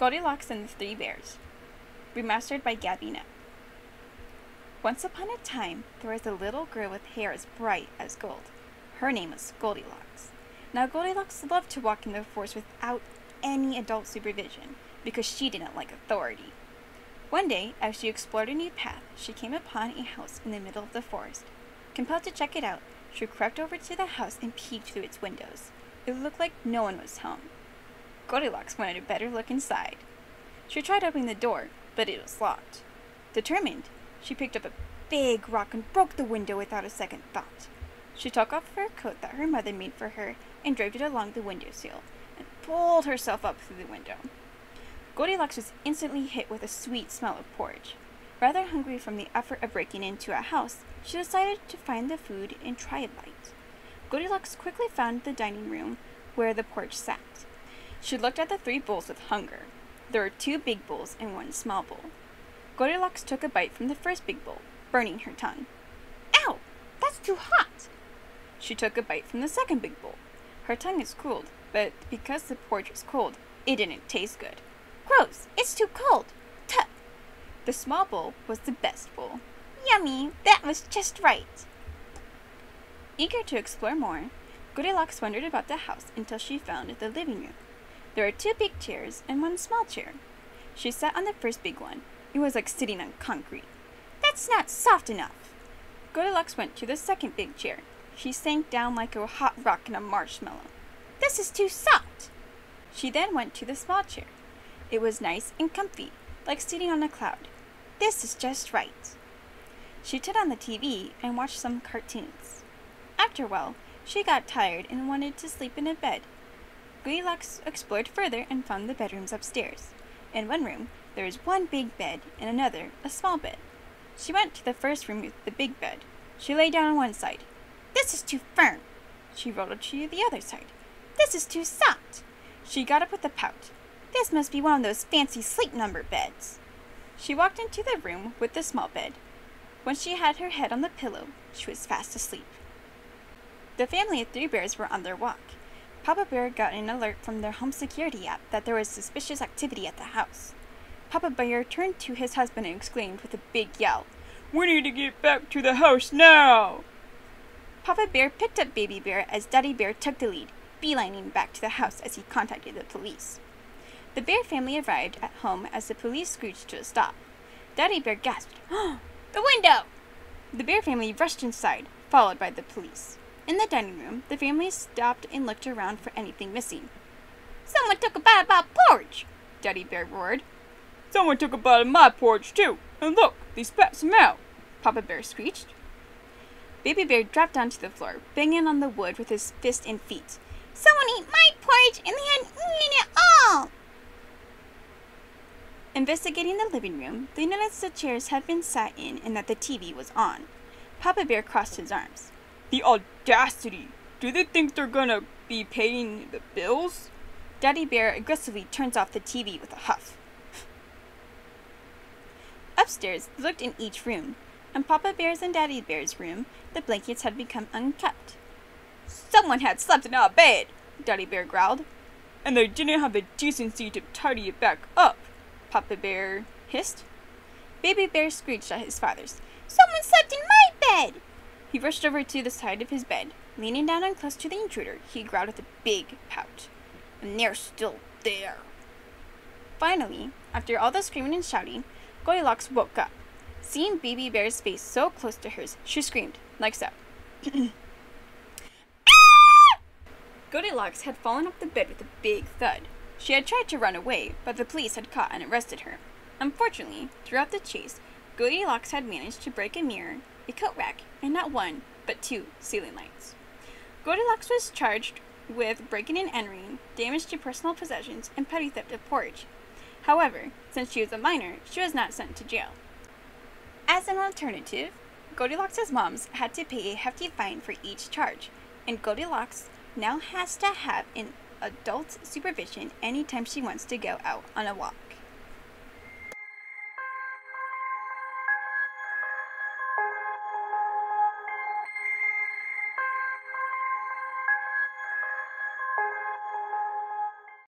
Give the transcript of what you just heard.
Goldilocks and the Three Bears, remastered by Gabi Knapp. Once upon a time, there was a little girl with hair as bright as gold. Her name was Goldilocks. Now, Goldilocks loved to walk in the forest without any adult supervision because she didn't like authority. One day, as she explored a new path, she came upon a house in the middle of the forest. Compelled to check it out, she crept over to the house and peeked through its windows. It looked like no one was home. Goldilocks wanted a better look inside. She tried opening the door, but it was locked. Determined, she picked up a big rock and broke the window without a second thought. She took off her coat that her mother made for her and draped it along the windowsill and pulled herself up through the window. Goldilocks was instantly hit with a sweet smell of porridge. Rather hungry from the effort of breaking into a house, she decided to find the food and try a bite. Goldilocks quickly found the dining room where the porridge sat. She looked at the three bowls with hunger. There were two big bowls and one small bowl. Goldilocks took a bite from the first big bowl, burning her tongue. Ow! That's too hot! She took a bite from the second big bowl. Her tongue is cooled, but because the porridge was cold, it didn't taste good. Gross! It's too cold! Tut! The small bowl was the best bowl. Yummy! That was just right! Eager to explore more, Goldilocks wandered about the house until she found the living room. There were two big chairs and one small chair. She sat on the first big one. It was like sitting on concrete. That's not soft enough. Goldilocks went to the second big chair. She sank down like a hot rock in a marshmallow. This is too soft. She then went to the small chair. It was nice and comfy, like sitting on a cloud. This is just right. She turned on the TV and watched some cartoons. After a while, she got tired and wanted to sleep in a bed. Goldilocks explored further and found the bedrooms upstairs. In one room, there was one big bed, and another, a small bed. She went to the first room with the big bed. She lay down on one side. This is too firm. She rolled to the other side. This is too soft. She got up with a pout. This must be one of those fancy sleep number beds. She walked into the room with the small bed. When she had her head on the pillow, she was fast asleep. The family of three bears were on their walk. Papa Bear got an alert from their home security app that there was suspicious activity at the house. Papa Bear turned to his husband and exclaimed with a big yell, We need to get back to the house now! Papa Bear picked up Baby Bear as Daddy Bear took the lead, beelining back to the house as he contacted the police. The Bear family arrived at home as the police screeched to a stop. Daddy Bear gasped, oh, The window! The Bear family rushed inside, followed by the police. In the dining room, the family stopped and looked around for anything missing. Someone took a bite of my porridge! Daddy Bear roared. Someone took a bite of my porridge, too! And look, they spat some out! Papa Bear screeched. Baby Bear dropped onto the floor, banging on the wood with his fist and feet. Someone ate my porridge and they hadn't eaten it all! Investigating the living room, they noticed the chairs had been sat in and that the TV was on. Papa Bear crossed his arms. The audacity! Do they think they're gonna be paying the bills? Daddy Bear aggressively turns off the TV with a huff. Upstairs, looked in each room. In Papa Bear's and Daddy Bear's room, the blankets had become unkept. Someone had slept in our bed, Daddy Bear growled. And they didn't have the decency to tidy it back up, Papa Bear hissed. Baby Bear screeched at his father's. Someone slept in my bed! He rushed over to the side of his bed. Leaning down and close to the intruder, he growled with a big pout. And they're still there. Finally, after all the screaming and shouting, Goldilocks woke up. Seeing Baby Bear's face so close to hers, she screamed, like so. Goldilocks had fallen off the bed with a big thud. She had tried to run away, but the police had caught and arrested her. Unfortunately, throughout the chase, Goldilocks had managed to break a mirror, a coat rack, and not one, but two ceiling lights. Goldilocks was charged with breaking and entering, damage to personal possessions, and petty theft of porridge. However, since she was a minor, she was not sent to jail. As an alternative, Goldilocks' moms had to pay a hefty fine for each charge, and Goldilocks now has to have an adult supervision anytime she wants to go out on a walk.